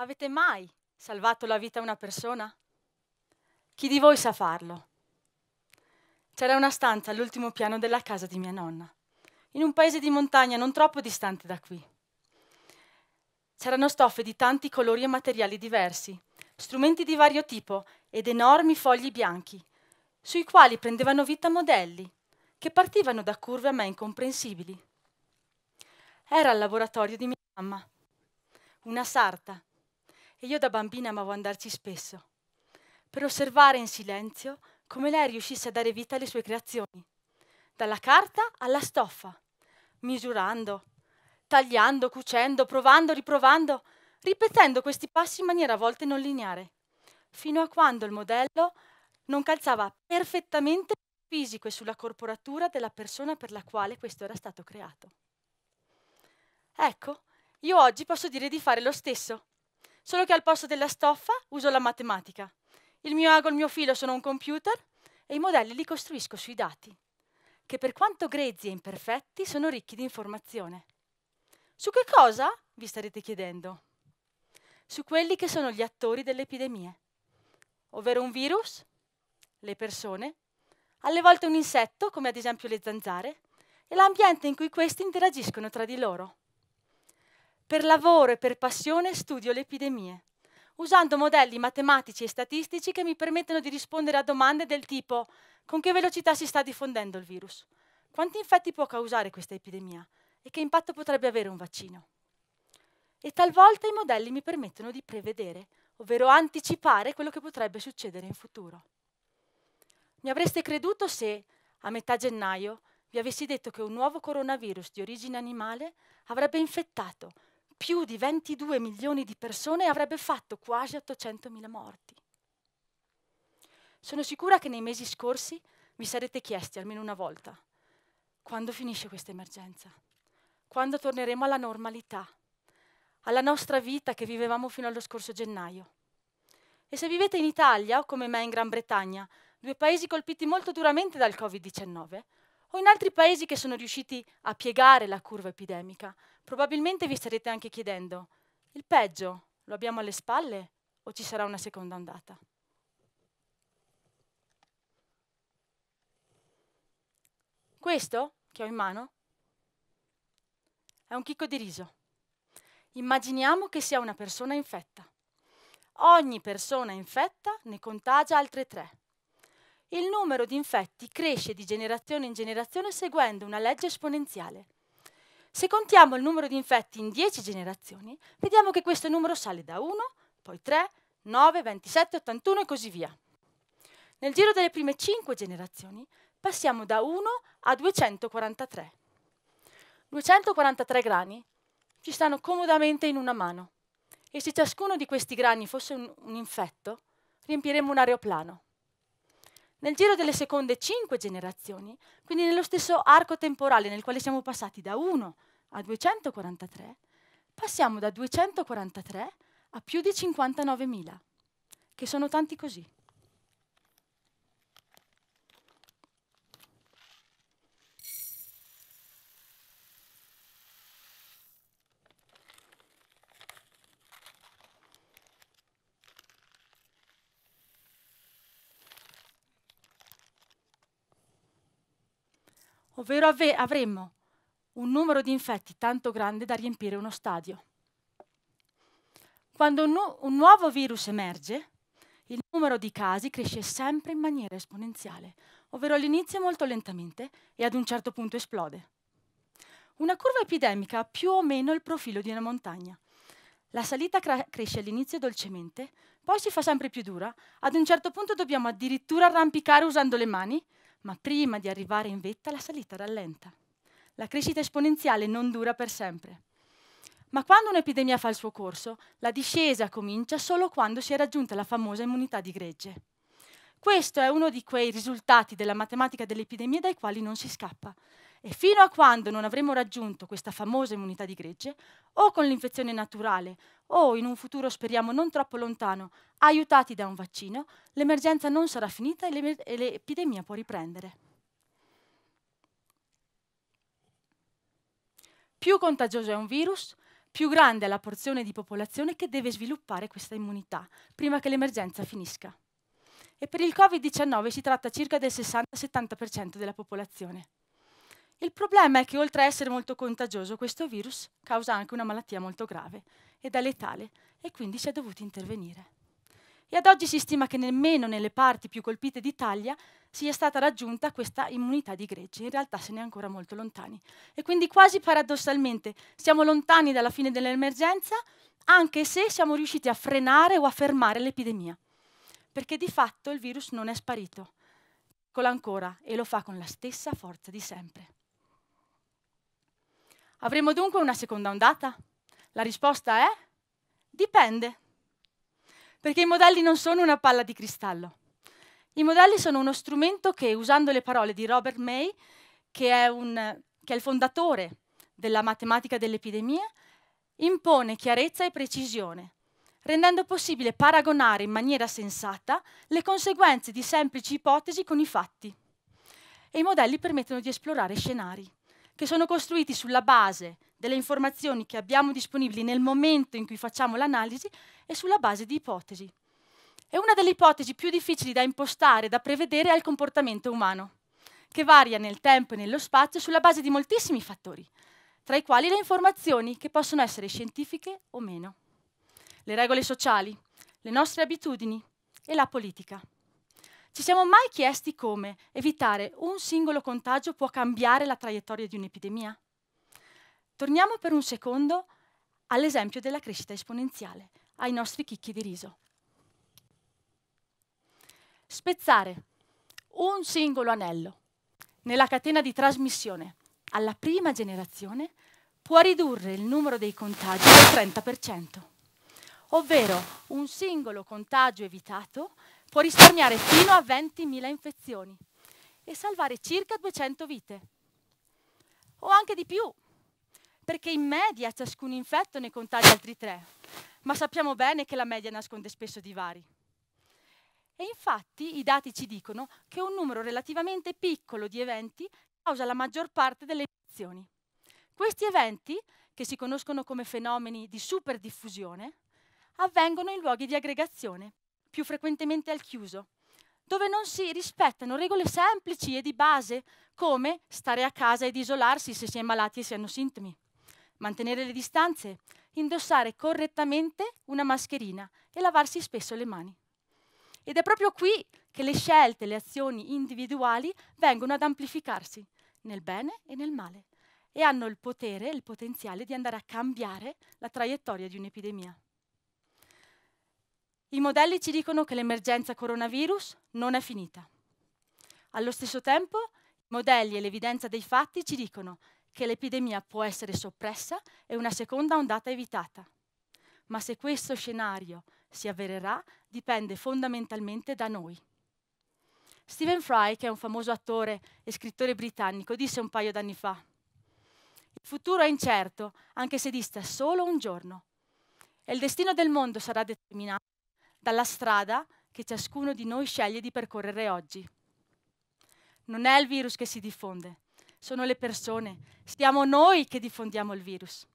Avete mai salvato la vita a una persona? Chi di voi sa farlo? C'era una stanza all'ultimo piano della casa di mia nonna, in un paese di montagna non troppo distante da qui. C'erano stoffe di tanti colori e materiali diversi, strumenti di vario tipo ed enormi fogli bianchi, sui quali prendevano vita modelli, che partivano da curve a me incomprensibili. Era il laboratorio di mia mamma, una sarta, e io da bambina amavo andarci spesso, per osservare in silenzio come lei riuscisse a dare vita alle sue creazioni, dalla carta alla stoffa, misurando, tagliando, cucendo, provando, riprovando, ripetendo questi passi in maniera a volte non lineare, fino a quando il modello non calzava perfettamente sul fisico e sulla corporatura della persona per la quale questo era stato creato. Ecco, io oggi posso dire di fare lo stesso, solo che al posto della stoffa uso la matematica. Il mio ago e il mio filo sono un computer e i modelli li costruisco sui dati, che per quanto grezzi e imperfetti sono ricchi di informazione. Su che cosa? vi starete chiedendo. Su quelli che sono gli attori delle epidemie, ovvero un virus, le persone, alle volte un insetto, come ad esempio le zanzare, e l'ambiente in cui questi interagiscono tra di loro. Per lavoro e per passione studio le epidemie, usando modelli matematici e statistici che mi permettono di rispondere a domande del tipo con che velocità si sta diffondendo il virus, quanti infetti può causare questa epidemia e che impatto potrebbe avere un vaccino. E talvolta i modelli mi permettono di prevedere, ovvero anticipare quello che potrebbe succedere in futuro. Mi avreste creduto se, a metà gennaio, vi avessi detto che un nuovo coronavirus di origine animale avrebbe infettato più di 22 milioni di persone e avrebbe fatto quasi 800 mila morti. Sono sicura che nei mesi scorsi vi sarete chiesti almeno una volta quando finisce questa emergenza, quando torneremo alla normalità, alla nostra vita che vivevamo fino allo scorso gennaio. E se vivete in Italia o come me in Gran Bretagna, due paesi colpiti molto duramente dal Covid-19, o in altri paesi che sono riusciti a piegare la curva epidemica, probabilmente vi starete anche chiedendo, il peggio lo abbiamo alle spalle o ci sarà una seconda ondata? Questo che ho in mano è un chicco di riso. Immaginiamo che sia una persona infetta. Ogni persona infetta ne contagia altre tre il numero di infetti cresce di generazione in generazione seguendo una legge esponenziale. Se contiamo il numero di infetti in 10 generazioni, vediamo che questo numero sale da 1, poi 3, 9, 27, 81 e così via. Nel giro delle prime 5 generazioni passiamo da 1 a 243. 243 grani ci stanno comodamente in una mano e se ciascuno di questi grani fosse un, un infetto, riempiremmo un aeroplano. Nel giro delle seconde cinque generazioni, quindi nello stesso arco temporale nel quale siamo passati da 1 a 243, passiamo da 243 a più di 59.000, che sono tanti così. Ovvero ave- avremmo un numero di infetti tanto grande da riempire uno stadio. Quando un, nu- un nuovo virus emerge, il numero di casi cresce sempre in maniera esponenziale, ovvero all'inizio molto lentamente e ad un certo punto esplode. Una curva epidemica ha più o meno il profilo di una montagna. La salita cra- cresce all'inizio dolcemente, poi si fa sempre più dura, ad un certo punto dobbiamo addirittura arrampicare usando le mani ma prima di arrivare in vetta la salita rallenta. La crescita esponenziale non dura per sempre. Ma quando un'epidemia fa il suo corso, la discesa comincia solo quando si è raggiunta la famosa immunità di gregge. Questo è uno di quei risultati della matematica dell'epidemia dai quali non si scappa. E fino a quando non avremo raggiunto questa famosa immunità di gregge, o con l'infezione naturale, o in un futuro speriamo non troppo lontano, aiutati da un vaccino, l'emergenza non sarà finita e l'epidemia può riprendere. Più contagioso è un virus, più grande è la porzione di popolazione che deve sviluppare questa immunità prima che l'emergenza finisca. E per il Covid-19 si tratta circa del 60-70% della popolazione. Il problema è che oltre a essere molto contagioso, questo virus causa anche una malattia molto grave ed è letale e quindi si è dovuto intervenire. E ad oggi si stima che nemmeno nelle parti più colpite d'Italia sia stata raggiunta questa immunità di gregge. In realtà se ne è ancora molto lontani. E quindi quasi paradossalmente siamo lontani dalla fine dell'emergenza, anche se siamo riusciti a frenare o a fermare l'epidemia. Perché di fatto il virus non è sparito. Cola ancora e lo fa con la stessa forza di sempre. Avremo dunque una seconda ondata? La risposta è dipende perché i modelli non sono una palla di cristallo. I modelli sono uno strumento che, usando le parole di Robert May, che è, un, che è il fondatore della matematica dell'epidemia, impone chiarezza e precisione, rendendo possibile paragonare in maniera sensata le conseguenze di semplici ipotesi con i fatti. E i modelli permettono di esplorare scenari, che sono costruiti sulla base delle informazioni che abbiamo disponibili nel momento in cui facciamo l'analisi e sulla base di ipotesi. E una delle ipotesi più difficili da impostare e da prevedere è il comportamento umano, che varia nel tempo e nello spazio sulla base di moltissimi fattori, tra i quali le informazioni che possono essere scientifiche o meno, le regole sociali, le nostre abitudini e la politica. Ci siamo mai chiesti come evitare un singolo contagio può cambiare la traiettoria di un'epidemia? Torniamo per un secondo all'esempio della crescita esponenziale, ai nostri chicchi di riso. Spezzare un singolo anello nella catena di trasmissione alla prima generazione può ridurre il numero dei contagi del 30%, ovvero un singolo contagio evitato può risparmiare fino a 20.000 infezioni e salvare circa 200 vite, o anche di più perché in media ciascun infetto ne contagia altri tre, ma sappiamo bene che la media nasconde spesso divari. E infatti i dati ci dicono che un numero relativamente piccolo di eventi causa la maggior parte delle infezioni. Questi eventi, che si conoscono come fenomeni di superdiffusione, avvengono in luoghi di aggregazione, più frequentemente al chiuso, dove non si rispettano regole semplici e di base, come stare a casa ed isolarsi se si è malati e si hanno sintomi mantenere le distanze, indossare correttamente una mascherina e lavarsi spesso le mani. Ed è proprio qui che le scelte, le azioni individuali vengono ad amplificarsi, nel bene e nel male, e hanno il potere, il potenziale di andare a cambiare la traiettoria di un'epidemia. I modelli ci dicono che l'emergenza coronavirus non è finita. Allo stesso tempo, i modelli e l'evidenza dei fatti ci dicono che l'epidemia può essere soppressa e una seconda ondata evitata. Ma se questo scenario si avvererà dipende fondamentalmente da noi. Stephen Fry, che è un famoso attore e scrittore britannico, disse un paio d'anni fa, il futuro è incerto, anche se dista solo un giorno. E il destino del mondo sarà determinato dalla strada che ciascuno di noi sceglie di percorrere oggi. Non è il virus che si diffonde, sono le persone, siamo noi che diffondiamo il virus.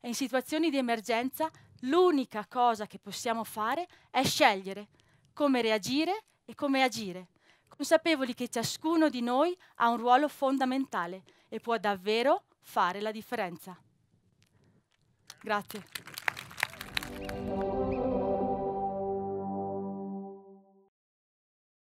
E in situazioni di emergenza l'unica cosa che possiamo fare è scegliere come reagire e come agire, consapevoli che ciascuno di noi ha un ruolo fondamentale e può davvero fare la differenza. Grazie.